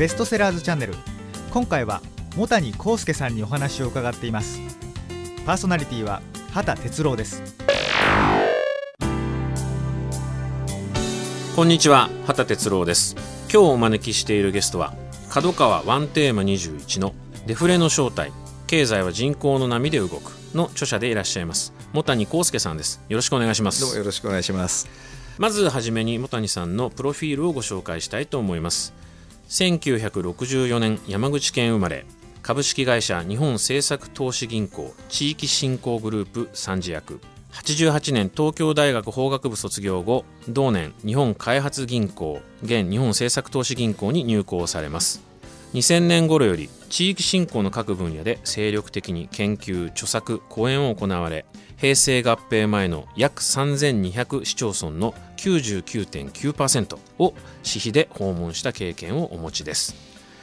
ベストセラーズチャンネル。今回は茂谷幸介さんにお話を伺っています。パーソナリティは畑哲郎です。こんにちは畑哲郎です。今日お招きしているゲストは角川ワンテーマ21のデフレの正体経済は人口の波で動くの著者でいらっしゃいます茂谷幸介さんです。よろしくお願いします。どうもよろしくお願いします。まずはじめに茂谷さんのプロフィールをご紹介したいと思います1964年山口県生まれ。株式会社日本政策投資銀行地域振興グループ参事役。88年東京大学法学部卒業後同年日本開発銀行現日本政策投資銀行に入行されます。2000年頃より地域振興の各分野で精力的に研究著作講演を行われ平成合併前の約3200市町村の99.9%を私費で訪問した経験をお持ちです。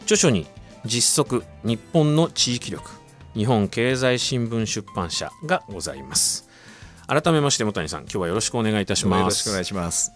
著書に実測日本の地域力日本経済新聞出版社がございます。改めまして本谷さん今日はよろしくお願いいたします。よろしくお願いします。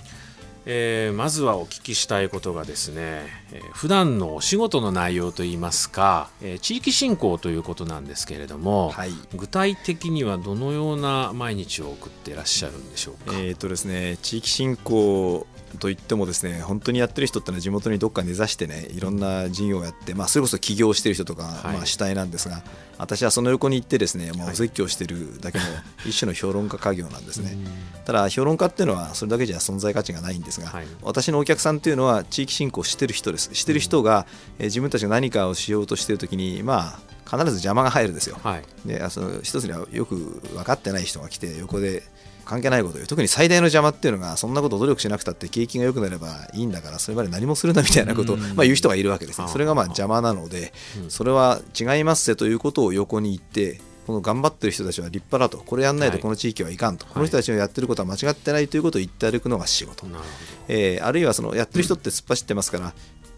えー、まずはお聞きしたいことがですね、えー、普段のお仕事の内容といいますか、えー、地域振興ということなんですけれども、はい、具体的にはどのような毎日を送っていらっしゃるんでしょうか？えーとですね、地域振興といってもですね本当にやってる人ってのは地元にどっか根ざしてねいろんな事業をやって、まあ、それこそ起業してる人とか、はい、まあ、主体なんですが私はその横に行ってですねもう絶叫してるだけの 一種の評論家家業なんですね、ただ評論家っていうのはそれだけじゃ存在価値がないんですが、はい、私のお客さんっていうのは地域振興してる人です。してる人が、え自分たちが何かをしようとしてる時にまあ必ず邪魔が入るんですよ、はい、でその一つにはよく分かってない人が来て横で関係ないこと言う。特に最大の邪魔っていうのがそんなことを努力しなくたって景気が良くなればいいんだからそれまで何もするなみたいなことを、まあ、言う人がいるわけですね。それがまあ邪魔なのでそれは違いますぜということを横に言ってこの頑張ってる人たちは立派だと。これやんないとこの地域はいかんと、はい、この人たちのやってることは間違ってないということを言って歩くのが仕事、えー、あるいはそのやってる人って突っ走ってますから、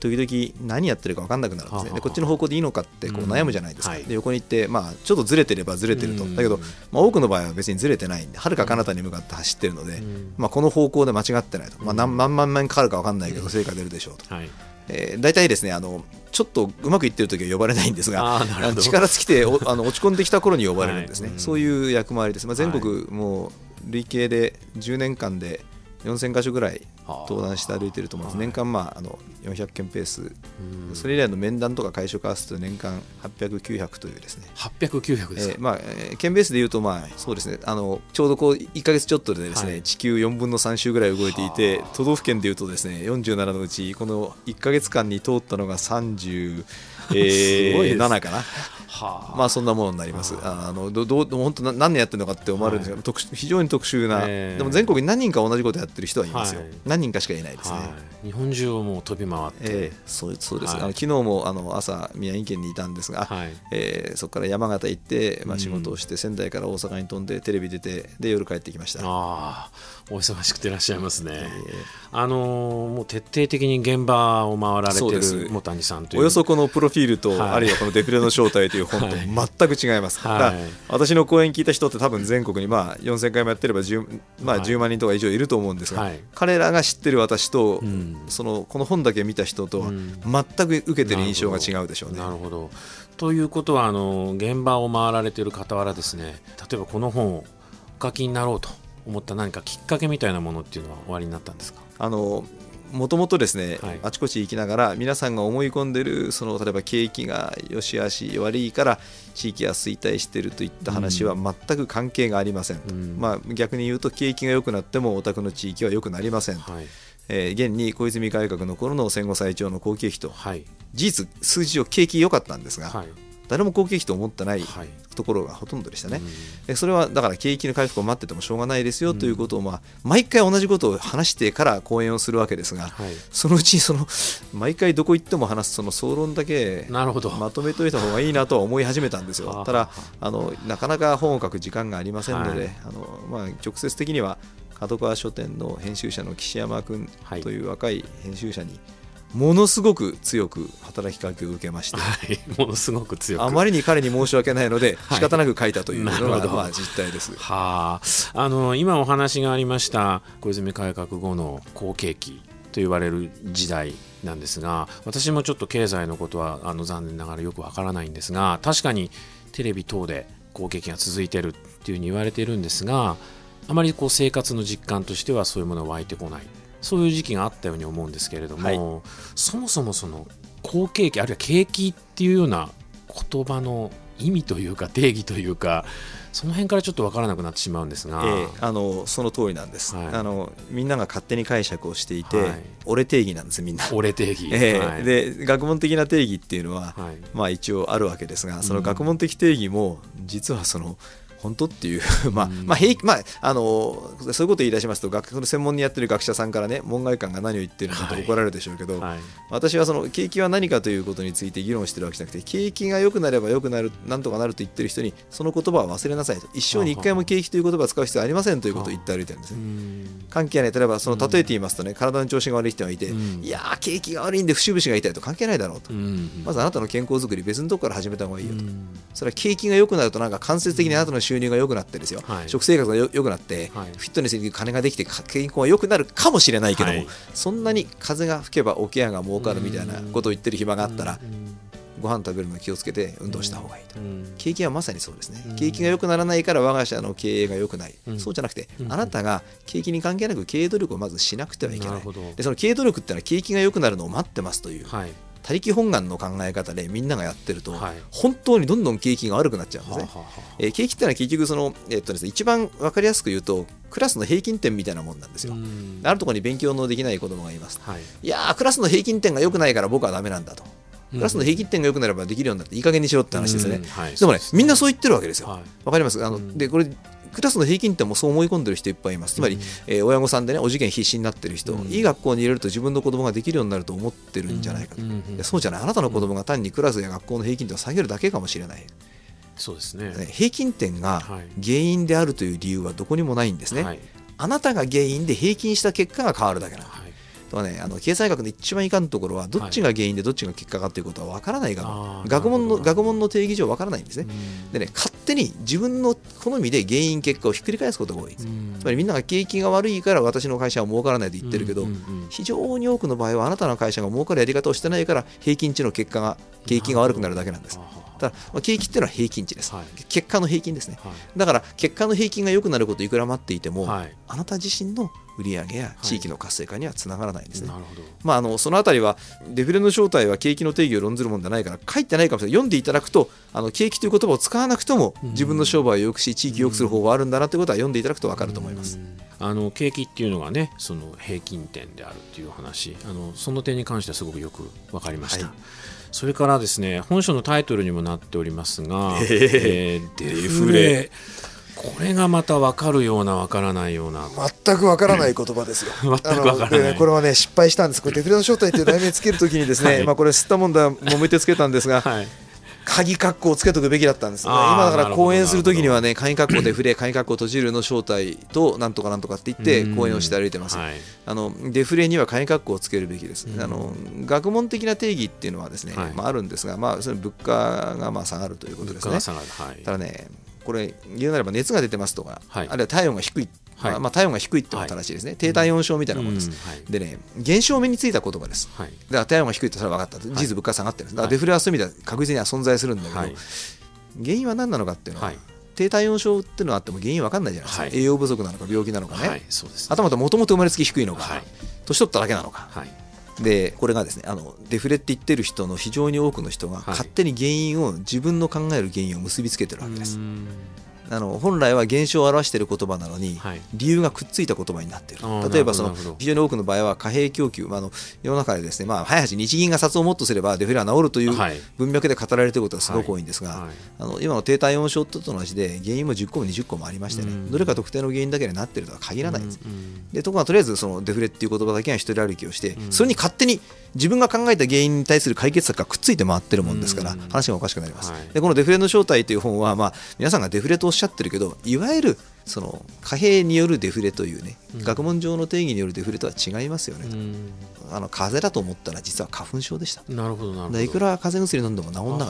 時々何やってるか分かんなくなるんですね、でこっちの方向でいいのかってこう悩むじゃないですか、で横に行って、まあ、ちょっとずれてればずれてると、だけど、まあ、多くの場合は別にずれてないんで、はるか彼方に向かって走ってるので、まあ、この方向で間違ってないと、まあ、何万万円かかるか分かんないけど、成果出るでしょうと。はい。えー、大体ですねあのちょっとうまくいってる時は呼ばれないんですが力尽きてあの落ち込んできた頃に呼ばれるんですね、はい、そういう役回りです、まあ、全国もう累計で10年間で4000箇所ぐらい登壇して歩いてると思います、年間、まあ、あの400件ペース、それ以来の面談とか会食合わせと年間800、900というですね、800、900ですか、えーまあ、県ベースでいうと、まあ、そうですね。あのちょうどこう1か月ちょっとでですね、はい、地球4分の3周ぐらい動いていて、都道府県でいうとですね47のうち、この1か月間に通ったのが30、えー、7かな。はあ、まあそんなものになります。あ。のどど本当何年やってるのかって思われるんですけど、はい、非常に特殊な、えー、でも全国に何人か同じことやってる人はいますよ、はい、何人かしかいないですね。はい、日本中をもう飛び回って、えー、そうそうです、あの昨日もあの朝宮城県にいたんですが、はい。えー、そこから山形行って、まあ、仕事をして、仙台から大阪に飛んでテレビ出てで夜帰ってきました。あお忙しくていらっしゃいますね。えー、あのー、もう徹底的に現場を回られてる茂谷さんという。およそこのプロフィールと、はい、あるいはこのデフレの正体という本と全く違います。はい、私の講演聞いた人って多分全国にまあ4000回もやってれば 10,、まあ、10万人とか以上いると思うんですが、はい、彼らが知ってる私と、うん、そのこの本だけ見た人とは全く受けてる印象が違うでしょうね。なるほど。ということはあの現場を回られている傍らですね例えばこの本をお書きになろうと思った何かきっかけみたいなものっていうのは終わりになったんですか？あのもともとですね、はい、あちこち行きながら皆さんが思い込んでるその例えば景気が良し悪し悪いから地域が衰退しているといった話は全く関係がありません、うん、まあ、逆に言うと景気が良くなってもお宅の地域は良くなりません、はい、えー、現に小泉改革の頃の戦後最長の好景気と、はい、事実数字を景気良かったんですが、はい、誰も好景気と思ってないところがほとんどでしたね、はい、それはだから景気の回復を待っててもしょうがないですよということを、まあ、毎回同じことを話してから講演をするわけですが、はい、そのうちその毎回どこ行っても話すその総論だけまとめといた方がいいなとは思い始めたんですよ。ただあのなかなか本を書く時間がありませんので、はい、あのまあ、直接的には角川書店の編集者の岸山君という若い編集者に、ものすごく強く働きかけを受けまして、はい、ものすごく強く。あまりに彼に申し訳ないので仕方なく書いたというのが、まあ実態です。はあ、あの今お話がありました小泉改革後の好景気と言われる時代なんですが私もちょっと経済のことはあの残念ながらよくわからないんですが確かにテレビ等で好景気が続いてるっていうふうに言われているんですがあまりこう生活の実感としてはそういうものは湧いてこないそういう時期があったように思うんですけれども、はい、そもそもその好景気あるいは景気っていうような言葉の意味というか定義というかその辺からちょっと分からなくなってしまうんですが、えー、あのその通りなんです、はい、あのみんなが勝手に解釈をしていて、はい、俺定義なんですみんな。俺定義、えーはい、で学問的な定義っていうのは、まあ一応あるわけですがその学問的定義も実はその、本当っていう まあ、まあ平まあ、あのそういうことを言い出しますと学その専門にやってる学者さんからね門外漢が何を言ってるのかと怒られるでしょうけど、はい。はい、私はその景気は何かということについて議論してるわけじゃなくて景気が良くなれば良くなるなんとかなると言ってる人にその言葉は忘れなさいと。一生に一回も景気という言葉を使う必要はありませんということを言って歩いてるんですね。関係ない。例えばその例えて言いますとね体の調子が悪い人がいて、いや景気が悪いんで節々が痛いと関係ないだろうと、まずあなたの健康づくり別のところから始めた方がいいよと、それは景気が良くなるとなんか間接的にあなたの収入が良くなってですよ、はい、食生活がよくなって、はい、フィットネスに金ができて健康が良くなるかもしれないけども、はい、そんなに風が吹けば桶屋が儲かるみたいなことを言ってる暇があったらご飯食べるの気をつけて運動した方がいいと、景気はまさにそうですね、景気が良くならないから我が社の経営が良くない、そうじゃなくて、あなたが景気に関係なく経営努力をまずしなくてはいけない。でその経営努力ってのは景気が良くなるのを待ってますという、他力本願の考え方でみんながやってると、本当にどんどん景気が悪くなっちゃうんですね。えー、景気ってのは結局その、えー、っとですね、一番分かりやすく言うとクラスの平均点みたいなもんなんですよ。あるところに勉強のできない子供がいます。はい、いやクラスの平均点が良くないから僕はダメなんだと。クラスの平均点が良くなればできるようになっていい加減にしろって話ですね。はい、でもね、みんなそう言ってるわけですよ。わ、かりますあのでこれクラスの平均点もそう思い込んでる人いっぱいいます。つまり、えー、親御さんでね、お受験必死になってる人、いい学校に入れると自分の子供ができるようになると思ってるんじゃないかと。そうじゃない。あなたの子供が単にクラスや学校の平均点を下げるだけかもしれない。そうですね。平均点が原因であるという理由はどこにもないんですね。はい、あなたが原因で平均した結果が変わるだけなの。とはねあの経済学の一番いかんところはどっちが原因でどっちが結果かということは分からない学問、学問の学問の定義上分からないんですね。でね勝手に自分の好みで原因結果をひっくり返すことが多い。つまりみんなが景気が悪いから私の会社は儲からないと言ってるけど、非常に多くの場合はあなたの会社が儲かるやり方をしてないから平均値の結果が景気が悪くなるだけなんです。だから、景気っていうのは平均値です、はい、結果の平均ですね、はい、だから結果の平均が良くなることいくら待っていても、はい、あなた自身の売上や地域の活性化にはつながらないんですね。まあ、あのそのあたりはデフレの正体は景気の定義を論ずるものではないから書いてないかもしれない。読んでいただくとあの景気という言葉を使わなくとも自分の商売を良くし地域を良くする方法があるんだなということは読んでいただくと分かると思います。あの景気っていうのがねその平均点であるっていう話。あのその点に関してはすごくよく分かりました。はいそれからですね本書のタイトルにもなっておりますが、えー、えー、デフレ。これがまた分かるような分からないような。全く分からない言葉ですよ。全く分からない、ね、これはね失敗したんです。これデフレの正体という題名つけるときにですね、はい、まあこれ吸ったもんだもめてつけたんですが、はい鍵括弧をつけとくべきだったんです、ね、今だから講演するときにはね鍵括弧でフレ鍵括弧閉じるの正体となんとかなんとかって言って講演をして歩いてます、はい、あのデフレには鍵括弧をつけるべきです、あの学問的な定義っていうのはですね、はい、まあ、あるんですが、まあ、それ物価がまあ下がるということですね、はい、ただねこれ言うなれば熱が出てますとか、あるいは体温が低いはい、まあ、体温が低いっていう話ですね、低体温症みたいなものです、でね現象目についた言葉です、だから体温が低いってそれは分かった。事実物価下がってるんです。だからデフレはそういう意味では確実には存在するんだけど、原因は何なのかっていうのは、低体温症っていうのはあっても原因分かんないじゃないですか、栄養不足なのか病気なのかね、はい、そうですあとまたもともと生まれつき低いのか、年取っただけなのか、でこれがですねあのデフレって言ってる人の非常に多くの人が勝手に原因を自分の考える原因を結びつけてるわけです。あの本来は現象を表している言葉なのに、はい、理由がくっついた言葉になっている。例えばその非常に多くの場合は貨幣供給、まあ、あの世の中でですね、まあ、早橋日銀が札をもっとすればデフレは治るという文脈で語られていることがすごく多いんですが、あの今の低体温症と同じで原因も10個も20個もありましてね、うん、どれか特定の原因だけになっているとは限らないんです、でところがとりあえずそのデフレっていう言葉だけが一人歩きをして、それに勝手に自分が考えた原因に対する解決策がくっついて回ってるもんですから、話がおかしくなります、でこのデフレの正体という本は、まあ、皆さんがデフレとおっしゃってるけどいわゆるその貨幣によるデフレというね、うん、学問上の定義によるデフレとは違いますよね、うん、あの風邪だと思ったら実は花粉症でした。なるほどなるほど。いくら風邪薬飲んでも治んない。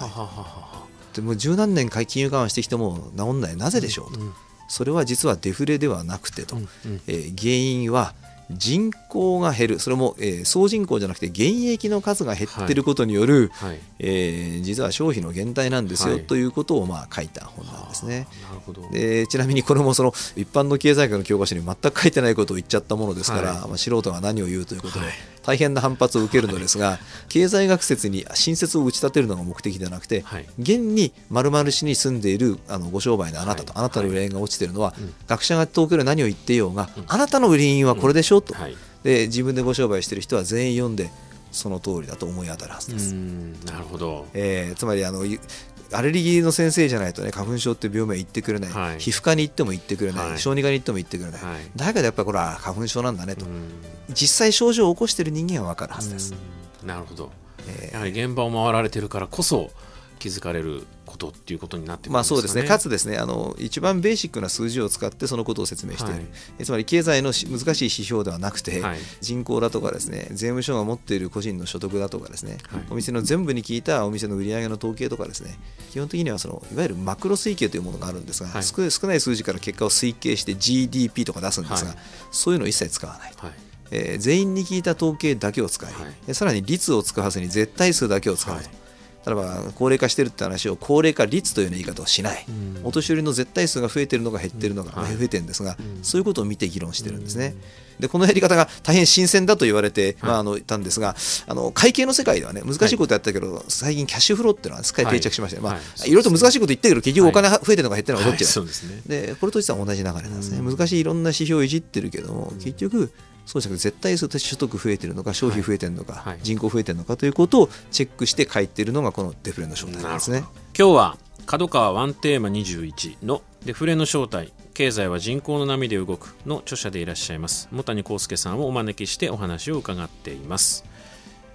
でも十何年金融緩和してきても治んない。なぜでしょうと、うん、それは実はデフレではなくてと、えー、原因は人口が減る。それも、えー、総人口じゃなくて現役の数が減ってることによる、はい。はい、えー、実は消費の減退なんですよ、はい、ということをまあ書いた本なんですね。なるほど。でちなみにこれもその一般の経済学の教科書に全く書いてないことを言っちゃったものですから、まあ、素人が何を言うということで、大変な反発を受けるのですが、経済学説に新説を打ち立てるのが目的ではなくて、現に〇〇市に住んでいるあのご商売のあなたと、あなたの売り上げが落ちているのは、学者が東京で何を言っていようが、あなたの売り因はこれでしょと、で自分でご商売している人は全員読んでその通りだと思い当たるはずです。なるほど、えー、つまりあのアレルギーの先生じゃないとね花粉症って病名言ってくれない、はい、皮膚科に行っても言ってくれない、はい、小児科に行っても言ってくれない、はい、だけどやっぱりこれは花粉症なんだねと実際症状を起こしている人間は分かるはずですなるほど、えー、やはり現場を回られてるからこそ気づかれることっていうことになってまあそうですね。かつですねあの一番ベーシックな数字を使ってそのことを説明している、はい、つまり経済の難しい指標ではなくて、はい、人口だとかですね税務署が持っている個人の所得だとかですね、はい、お店の全部に聞いたお店の売上の統計とかですね基本的にはそのいわゆるマクロ推計というものがあるんですが、少少ない数字から結果を推計して GDP とか出すんですが、そういうのを一切使わない。えー、全員に聞いた統計だけを使い、さらに率を使わずに絶対数だけを使うと、例えば高齢化してるって話を高齢化率という言い方をしない、お年寄りの絶対数が増えてるのか減ってるのか、増えてるんですが、そういうことを見て議論してるんですね。でこのやり方が大変新鮮だと言われて、まあ、あのたんですがあの会計の世界ではね難しいことやったけど、最近キャッシュフローっていうのはすっかり定着しましたね、まあ、い。ろいろと難しいこと言ってるけど結局お金増えてるのか減ってるのかどっちだ、でこれと実は同じ流れなんですね。難しいいろんな指標をいじってるけども結局そうじゃなくて絶対所得増えてるのか消費増えてるのか、はい、人口増えてるのかということをチェックして書いているのがこのデフレの正体なんですね。今日は角川ワンテーマ21のデフレの正体経済は人口の波で動くの著者でいらっしゃいます茂谷幸介さんをお招きしてお話を伺っています。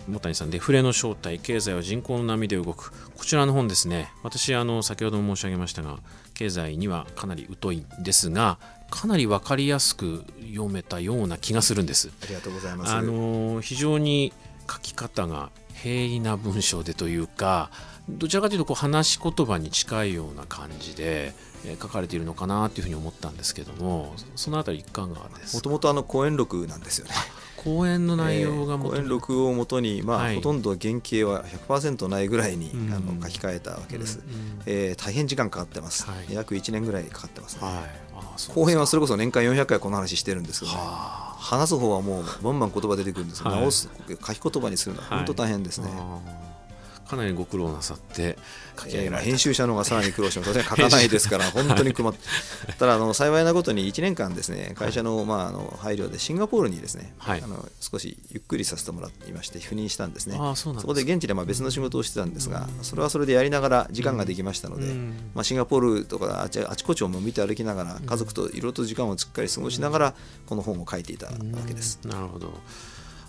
茂谷さんデフレの正体経済は人口の波で動く。こちらの本ですね。私あの先ほども申し上げましたが経済にはかなり疎いんですがかなり分かりやすく読めたような気がするんです。ありがとうございます。あの非常に書き方が平易な文章でというかどちらかというとこう話し言葉に近いような感じで、えー、書かれているのかなというふうに思ったんですけどもそのあたりいかがですもともとあの講演録なんですよね。講演の内容が、えー、講演録をもとに、まあ、はい、ほとんど原型は100%ないぐらいに、うん、あの書き換えたわけです、うん、えー、大変時間かかってます、はい、約1年ぐらいかかってますね、はい。後編はそれこそ年間400回この話してるんですけど、ね、話す方はもうバンバン言葉出てくるんですけど、はい、直す書き言葉にするのは本当大変ですね。はいかなりご苦労なさって書き上げられ編集者の方がさらに苦労します。書かないですから 本当に困って、ただあの幸いなことに1年間ですね会社の,、まあ、あの配慮でシンガポールにですね、はい、あの少しゆっくりさせてもらっていまして赴任したんですね。そこで現地でまあ別の仕事をしてたんですが、それはそれでやりながら時間ができましたので、まあ、シンガポールとかあちあちこちをも見て歩きながら家族といろいろと時間をしっかり過ごしながらこの本を書いていたわけです。なるほど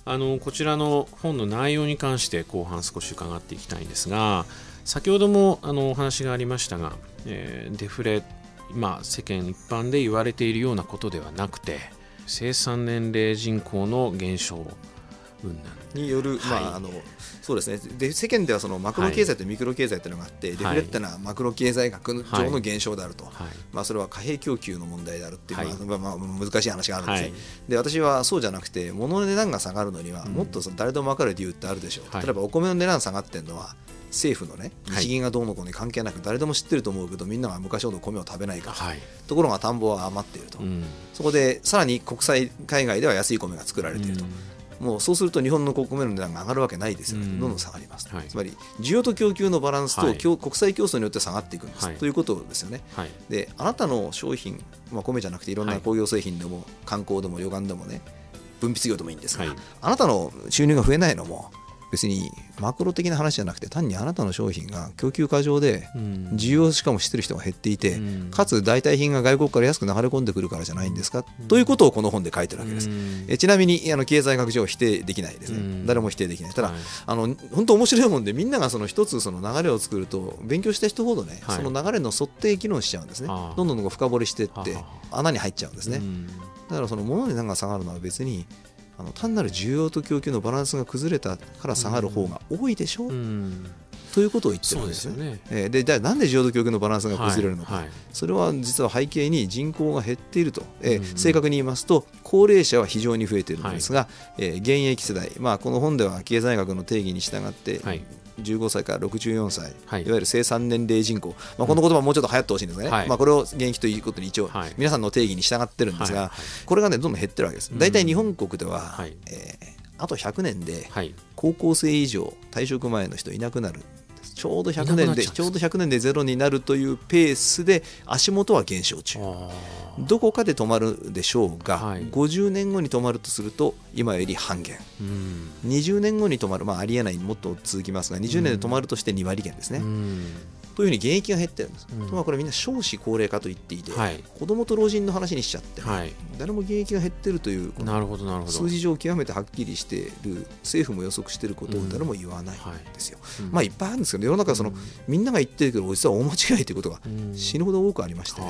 あのこちらの本の内容に関して後半少し伺っていきたいんですが先ほどもあのお話がありましたが、えー、デフレ、今、世間一般で言われているようなことではなくて生産年齢人口の減少による、まあ、あのそうですね。で世間ではそのマクロ経済とミクロ経済というのがあって、はい、デフレっていうのはマクロ経済学上の現象であると、はい、まあ、それは貨幣供給の問題であるっていう、まあまあ、難しい話があるんですね、で私はそうじゃなくて物の値段が下がるのにはもっとその誰でも分かる理由ってあるでしょう、例えばお米の値段下がってるのは政府のね日銀がどうのこうの関係なく誰でも知ってると思うけどみんなが昔ほど米を食べないから、はい、ところが田んぼは余っていると、うん、そこでさらに国際海外では安い米が作られていると、うんもうそうすると日本の米の値段が上がるわけないですよ、ね、どんどん下がります、はい、つまり需要と供給のバランスと、はい、国際競争によって下がっていくんです、はい、ということですよね、であなたの商品、まあ、米じゃなくていろんな工業製品でも、観光でも旅館でもね分泌業でもいいんですが、あなたの収入が増えないのも別にマクロ的な話じゃなくて単にあなたの商品が供給過剰で需要しかもしてる人が減っていて、かつ代替品が外国から安く流れ込んでくるからじゃないんですか、ということをこの本で書いてるわけです。えちなみにあの経済学上否定できないですね、誰も否定できない。ただ、あの本当面白いもんでみんながその一つその流れを作ると勉強した人ほどね、その流れの沿って議論しちゃうんですね。どんどん深掘りしていって穴に入っちゃうんですね。だからその物値段が下がるのは別にあの単なる需要と供給のバランスが崩れたから下がる方が多いでしょ、うん、ということを言ってるんですよね。えー、でじゃあなんで需要と供給のバランスが崩れるのか、はい。はい、それは実は背景に人口が減っていると、えー、正確に言いますと高齢者は非常に増えているんですが、はい、えー、現役世代、まあ、この本では経済学の定義に従って、はい15歳から64歳、はい、いわゆる生産年齢人口、まあ、この言葉もうちょっと流行ってほしいんですね、はい、まあ、これを現役ということに一応、皆さんの定義に従ってるんですが、これがねどんどん減ってるわけです。大体日本国では、えー、あと100年で高校生以上退職前の人いなくなるちょうど100年でちょうど100年でゼロになるというペースで足元は減少中。どこかで止まるでしょうが、はい、50年後に止まるとすると今より半減、うん、20年後に止まる、まあ、ありえない。もっと続きますが20年で止まるとして2割減ですね、うんというふうに現役が減ってるんです、うん、まあこれみんな少子高齢化と言っていて、はい、子どもと老人の話にしちゃって、はい、誰も現役が減ってるというなるほどなるほど。数字上極めてはっきりしている政府も予測していることを誰も言わないん。ですよ、うん。はい、まあいっぱいあるんですけど世の中その、みんなが言ってるけど実は大間違いということが死ぬほど多くありまして、ね、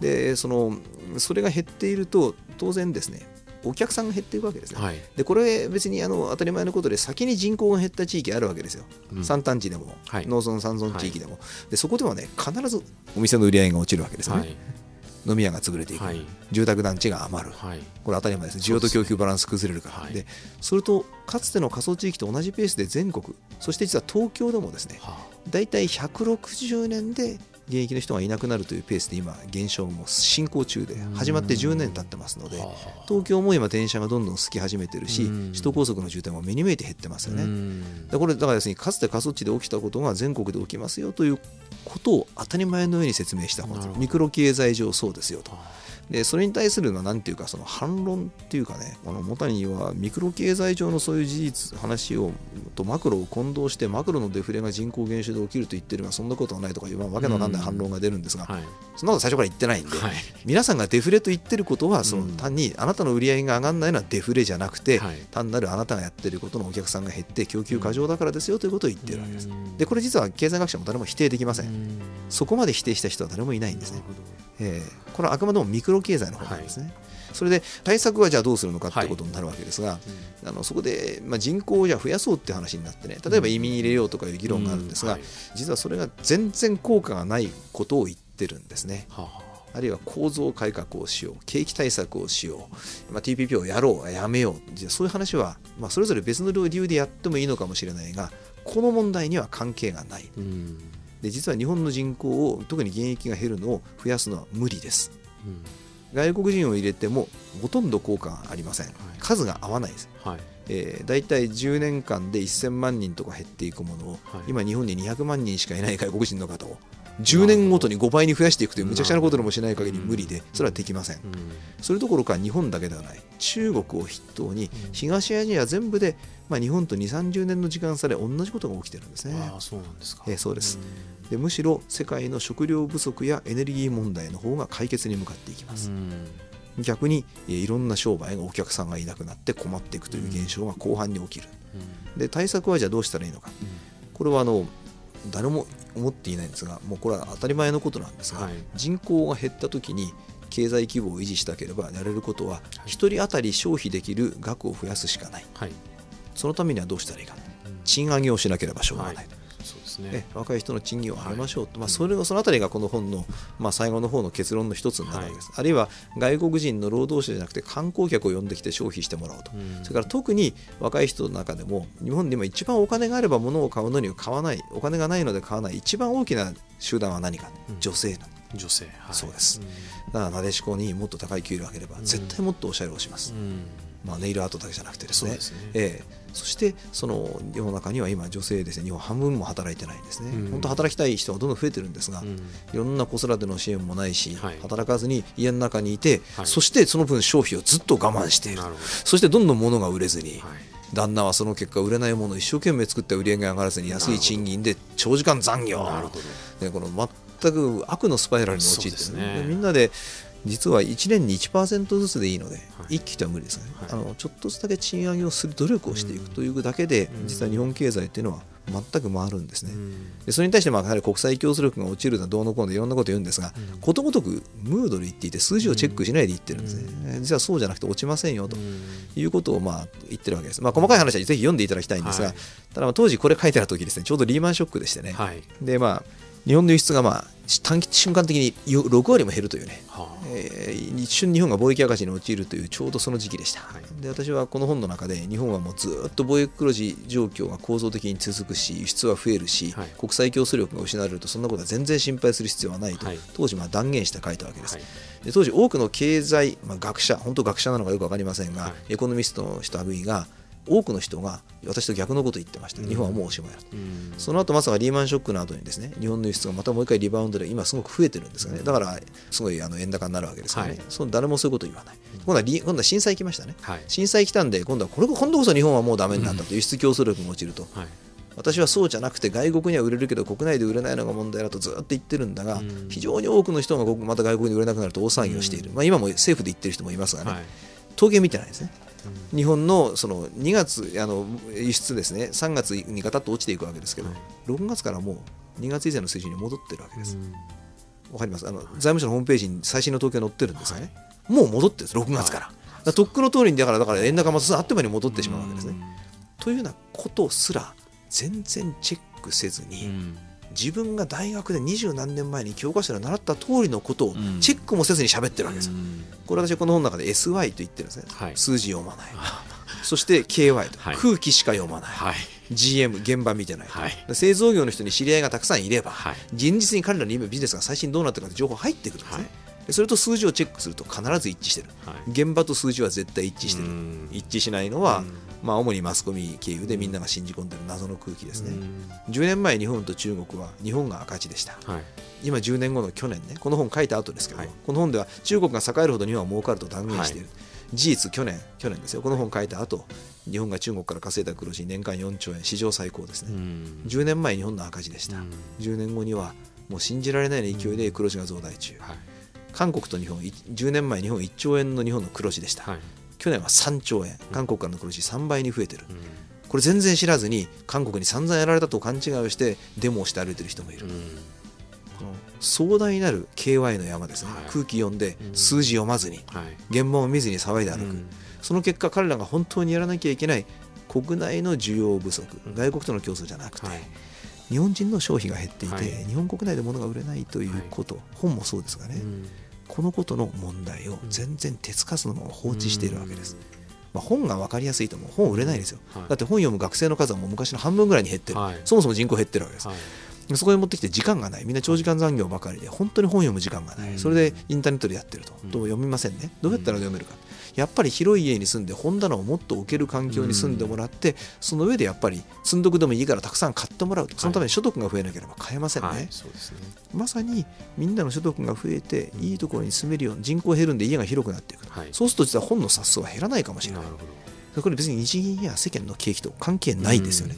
でそのそれが減っていると当然ですねお客さんが減っていくわけですね、はい、でこれ別にあの当たり前のことで先に人口が減った地域あるわけですよ、うん、山間地でも、はい、農村山村地域でも、はい、でそこではね必ずお店の売り上げが落ちるわけですね、飲み屋が潰れていく、住宅団地が余る、これ当たり前です。需要と供給バランス崩れるから。でそれとかつての過疎地域と同じペースで全国そして実は東京でもですね大体160年で現役の人がいなくなるというペースで今減少も進行中で始まって10年経ってますので東京も今電車がどんどん空き始めてるし首都高速の渋滞も目に見えて減ってますよね。これだから要するにかつて過疎地で起きたことが全国で起きますよということを当たり前のように説明したこと。ミクロ経済上そうですよと。でそれに対するのは何ていうかその反論っていうかねあのモタニはミクロ経済上のそういう事実話をとマクロを混同してマクロのデフレが人口減少で起きると言ってるがそんなことはないとかいう、まあ、わけのわかんない反論が出るんですが、はい、そんなこと最初から言ってないんで、はい、皆さんがデフレと言ってることはその単にあなたの売り上げが上がらないのはデフレじゃなくて、はい、単なるあなたがやってることのお客さんが減って供給過剰だからですよということを言ってるわけです。でこれ実は経済学者も誰も否定できません。そこまで否定した人は誰もいないんですね。えー、これはあくまでもミクロ経済の方なんですね。はい、それで対策はじゃあどうするのかってことになるわけですが、はい、あのそこで、まあ、人口をじゃ増やそうって話になってね例えば移民入れようとかいう議論があるんですが、うんうんはい、実はそれが全然効果がないことを言ってるんですね。はあ。あるいは構造改革をしよう景気対策をしよう、まあ、TPP をやろうやめようじゃそういう話は、まあ、それぞれ別の理由でやってもいいのかもしれないがこの問題には関係がない。うん。で実は日本の人口を特に現役が減るのを増やすのは無理です、うん、外国人を入れてもほとんど効果がありません、はい、数が合わないです、はい。えー、大体10年間で1000万人とか減っていくものを、はい、今日本に200万人しかいない外国人の方を10年ごとに5倍に増やしていくというむちゃくちゃなことでもしない限り無理でそれはできません、それどころか日本だけではない。中国を筆頭に東アジア全部で、まあ、日本と2 3 0年の時間差で同じことが起きてるんですね。あそうなんですか、えー、そうです。でむしろ世界の食料不足やエネルギー問題の方が解決に向かっていきます、逆にいろんな商売がお客さんがいなくなって困っていくという現象が後半に起きる、で対策はじゃあどうしたらいいのか、これはあの誰も思っていないんですがもうこれは当たり前のことなんですが、はい、人口が減った時に経済規模を維持したければやれることは、1人当たり消費できる額を増やすしかない、はい、そのためにはどうしたらいいか、賃上げをしなければしょうがない、はいね、若い人の賃金を上げましょうと、はい、まあ、それをそのあたりがこの本の、まあ、最後の方の結論の一つになるわけです、はい、あるいは外国人の労働者じゃなくて観光客を呼んできて消費してもらおうと、うん、それから特に若い人の中でも日本で今一番お金があれば物を買うのには買わないお金がないので買わない一番大きな集団は何か、うん、女性な女性、はい、そうです、うん、だからなでしこにもっと高い給料を上げれば絶対もっとおしゃれをします、まあ、ネイルアートだけじゃなくてですね。そ、ね、えー、そしてその世の中には今女性ですね。日本半分も働いてないんですね、うん、本当働きたい人がどんどん増えてるんですが、うん、いろんな子育ての支援もないし、はい、働かずに家の中にいて、はい、そしてその分消費をずっと我慢している。そしてどんどん物が売れずに、はい。旦那はその結果売れないものを一生懸命作って売り上げが上がらずに安い賃金で長時間残業。でこの全く悪のスパイラルに陥ってる、ね、みんなで実は1年に1%ずつでいいので、一気とは無理ですね、はい、あのちょっとずつだけ賃上げをする努力をしていくというだけで、実は日本経済っていうのは全く回るんですね。でそれに対してまあやはり国際競争力が落ちるのはどうのこうのいろんなこと言うんですが、ことごとくムードで言っていて数字をチェックしないで言ってるんですね。実はそうじゃなくて落ちませんよということをまあ言ってるわけです。まあ、細かい話はぜひ読んでいただきたいんですが、はい、ただ当時これ書いてある時ですね。ちょうどリーマンショックでしてね、はい、でまあ日本の輸出がまあ短期瞬間的に6割も減るというね、はあ、えー、一瞬日本が貿易赤字に陥るというちょうどその時期でした、はい、で私はこの本の中で日本はもうずっと貿易黒字状況が構造的に続くし輸出は増えるし、はい、国際競争力が失われるとそんなことは全然心配する必要はないと、当時まあ断言して書いたわけです、で当時多くの経済、まあ、学者本当学者なのかよく分かりませんが、エコノミストの人類が多くの人が私と逆のことを言ってました、日本はもうおしまいだと、その後まさかリーマンショックの後にですね日本の輸出がまたもう一回リバウンドで今すごく増えてるんですがね。だからすごいあの円高になるわけですからね、はい、その誰もそういうこと言わない。今度は今度は震災来ましたね、はい、震災来たんで今度はこれ今度こそ日本はもうだめになったと、輸出競争力が落ちると、はい。私はそうじゃなくて外国には売れるけど国内で売れないのが問題だとずっと言ってるんだが、非常に多くの人がまた外国に売れなくなると大騒ぎをしている、まあ、今も政府で言ってる人もいますがね、統計見てないですね日本のその2月あの輸出ですね。3月にガタッと落ちていくわけですけど、はい、6月からもう2月以前の水準に戻ってるわけです。わかります？あの財務省のホームページに最新の統計載ってるんですがね、はい、もう戻ってるんです6月から。はい、とっくの通りにだからだから円高またあっという間に戻ってしまうわけですね。というようなことすら全然チェックせずに、自分が大学で二十何年前に教科書で習った通りのことをチェックもせずに喋ってるわけです、うん、これ私この本の中で SY と言ってるんですね、はい、数字読まない。そして KY と、はい、空気しか読まない、はい、GM 現場見てない、はい、製造業の人に知り合いがたくさんいれば、はい、現実に彼らのビジネスが最新どうなってるかって情報入ってくるんですね、それと数字をチェックすると必ず一致してる、現場と数字は絶対一致してる。一致しないのは、まあ、主にマスコミ経由でみんなが信じ込んでる謎の空気ですね、うん、10年前日本と中国は日本が赤字でした、はい、今10年後の去年ね。この本書いた後ですけど、はい、この本では中国が栄えるほど日本は儲かると断言している、はい、事実去年去年ですよ。この本書いた後日本が中国から稼いだ黒字年間4兆円史上最高ですね、うん、10年前日本の赤字でした、うん、10年後にはもう信じられない勢いで黒字が増大中、はい、韓国と日本10年前日本1兆円の日本の黒字でした、はい。去年は3兆円。韓国からの黒字3倍に増えてる、うん、これ全然知らずに韓国に散々やられたと勘違いをしてデモをして歩いてる人もいる、うん、この壮大なる KY の山ですね、はい、空気読んで数字読まずに、はい、現場を見ずに騒いで歩く、うん、その結果彼らが本当にやらなきゃいけない国内の需要不足、外国との競争じゃなくて、はい日本人の消費が減っていて、はい、日本国内で物が売れないということ、はい、本もそうですがね、うん、このことの問題を全然手つかずのまま放置しているわけです。まあ、本が分かりやすいとも本売れないですよ、はい、だって本読む学生の数はもう昔の半分ぐらいに減ってる、はい、そもそも人口減ってるわけです、はい、そこに持ってきて時間がない。みんな長時間残業ばかりで本当に本読む時間がない、それでインターネットでやってると、うん、読みませんね。どうやったら読めるか、やっぱり広い家に住んで本棚をもっと置ける環境に住んでもらって、その上でやっぱり積んどくでもいいからたくさん買ってもらうとそのために所得が増えなければ買えませんね。はいね、まさにみんなの所得が増えていいところに住めるように人口減るんで家が広くなっていく、はい、そうすると実は本の冊数は減らないかもしれない。これ別に日銀や世間の景気と関係ないですよね。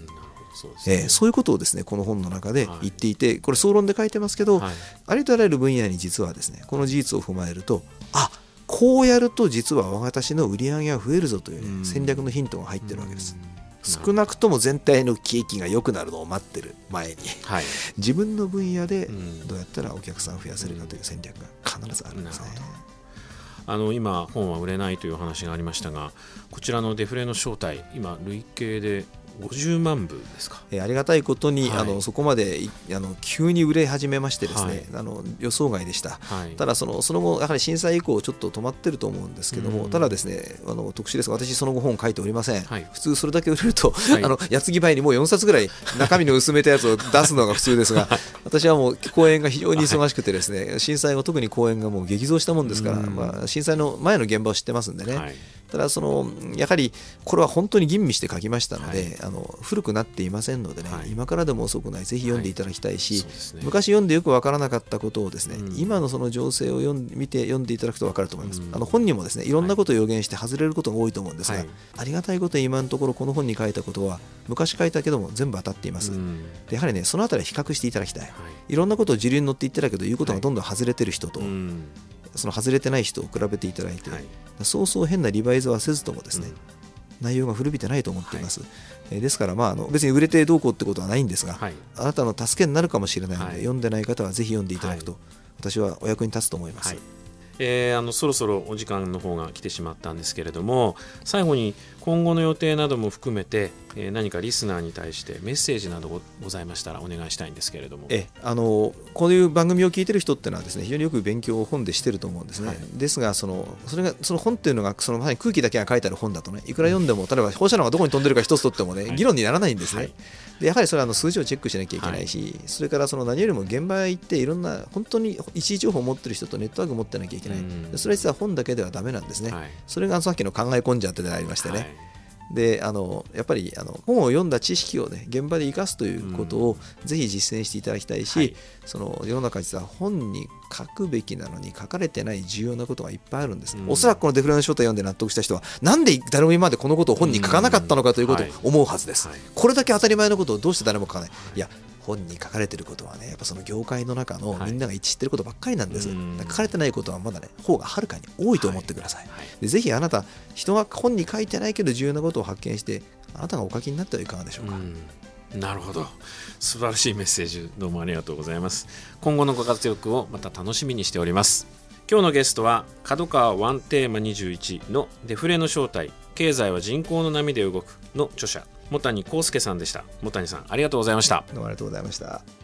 そう、ね、えー、そういうことをですねこの本の中で言っていて、これ総論で書いてますけど、はい、ありとあらゆる分野に実はですねこの事実を踏まえるとあこうやると実は私の売り上げが増えるぞという戦略のヒントが入ってるわけです。少なくとも全体の景気が良くなるのを待ってる前に、はい、自分の分野でどうやったらお客さんを増やせるかという戦略が必ずあるんですね。あの今、本は売れないという話がありましたがこちらのデフレの正体今、累計で50万部ですか、えー、ありがたいことに、はい、あのそこまであの急に売れ始めましてですね、はい、あの予想外でした、はい、ただそのその後やはり震災以降ちょっと止まってると思うんですけども、ただですねあの特殊ですが私その後本書いておりません、普通それだけ売れると、あの矢継ぎ早にもう4冊ぐらい中身の薄めたやつを出すのが普通ですが私はもう講演が非常に忙しくてですね、震災後特に講演がもう激増したもんですから、まあ、震災の前の現場を知ってますんでね、ただそのやはりこれは本当に吟味して書きましたので、はい、あの古くなっていませんのでね、はい、今からでも遅くない。ぜひ読んでいただきたいし、はい。ね、昔読んでよくわからなかったことをですね、うん、今のその情勢を読ん見て読んでいただくと分かると思います、うん、あの本にもですねい。ろんなことを予言して外れることが多いと思うんですが、ありがたいこと今のところこの本に書いたことは昔書いたけども全部当たっています、うん、やはりねそのあたりは比較していただきたい、い、ろんなことを自流に乗って言ってたけど言うことがどんどん外れてる人と、その外れてない人を比べていただいて、はい、そうそう変なリバイズはせずともですね、内容が古びてないと思っています、はい、えですから、まあ、あの別に売れてどうこうってことはないんですが、はい、あなたの助けになるかもしれないので、はい、読んでない方はぜひ読んでいただくと、私はお役に立つと思います。えー、あのそろそろお時間の方が来てしまったんですけれども最後に今後の予定なども含めて、えー、何かリスナーに対してメッセージなどございましたらお願いしたいんですけれども。えあのこういう番組を聞いてる人っていうのはですね非常によく勉強を本でしてると思うんですね、はい、ですがそのそれがその本っていうのがそのまさに空気だけが書いてある本だとねいくら読んでも例えば放射能がどこに飛んでるか一つとってもね、はい、議論にならないんですね、はいでやはりそれはあの数字をチェックしなきゃいけないし、はい、それからその何よりも現場へ行っていろんな本当に一時情報を持ってる人とネットワークを持ってなきゃいけない、それは実は本だけではだめなんですね、はい、それがさっきの考え込んじゃってでありましてね、はいであのやっぱりあの本を読んだ知識を、ね、現場で生かすということをぜひ実践していただきたいし、はい、その世の中実は本に書くべきなのに書かれてない重要なことがいっぱいあるんです、うん、おそらくこのデフレの正体を読んで納得した人はなんで誰も今までこのことを本に書かなかったのかということを思うはずです、はい、これだけ当たり前のことをどうして誰も書かない。いや本に書かれてることはねやっぱその業界の中のみんなが一致してることばっかりなんです、はい、書かれてないことはまだね方がはるかに多いと思ってください、はい、でぜひあなた人が本に書いてないけど重要なことを発見してあなたがお書きになってはいかがでしょうか、うなるほど。素晴らしいメッセージどうもありがとうございます。今後のご活躍をまた楽しみにしております。今日のゲストは角川ワンテーマ21のデフレの正体経済は人口の波で動くの著者茂谷康介さんでした。茂谷さんありがとうございました。どうもありがとうございました。